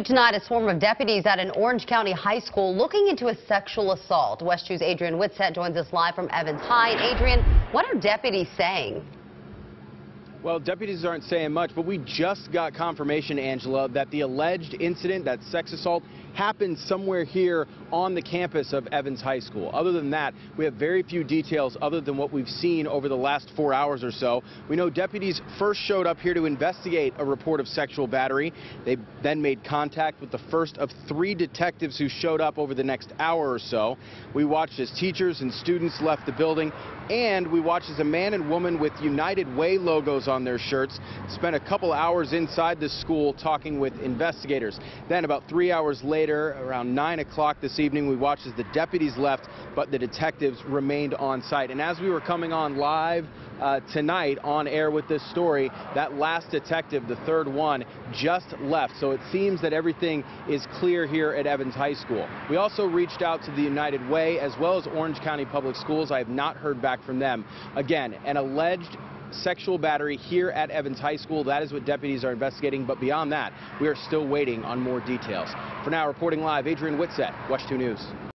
Tonight, a swarm of deputies at an Orange County high school looking into a sexual assault. WESH 2's Adrian Whitsett joins us live from Evans High. Adrian, what are deputies saying? Well, deputies aren't saying much, but we just got confirmation, Angela, that the alleged incident, that sex assault, happened somewhere here on the campus of Evans High School. Other than that, we have very few details other than what we've seen over the last four hours or so. We know deputies first showed up here to investigate a report of sexual battery. They then made contact with the first of three detectives who showed up over the next hour or so. We watched as teachers and students left the building, and we watched as a man and woman with United Way logos on their shirts spent a couple hours inside the school talking with investigators. Then about three hours later, around 9 o'clock this evening, we watched as the deputies left, but the detectives remained on site. And as we were coming on live uh, tonight on air with this story, that last detective, the third one, just left. So it seems that everything is clear here at Evans High School. We also reached out to the United Way as well as Orange County Public Schools. I have not heard back from them. Again, an alleged sexual battery here at Evans High School. That is what deputies are investigating. But beyond that, we are still waiting on more details. For now, reporting live, Adrian Whitsett, WESH 2 News.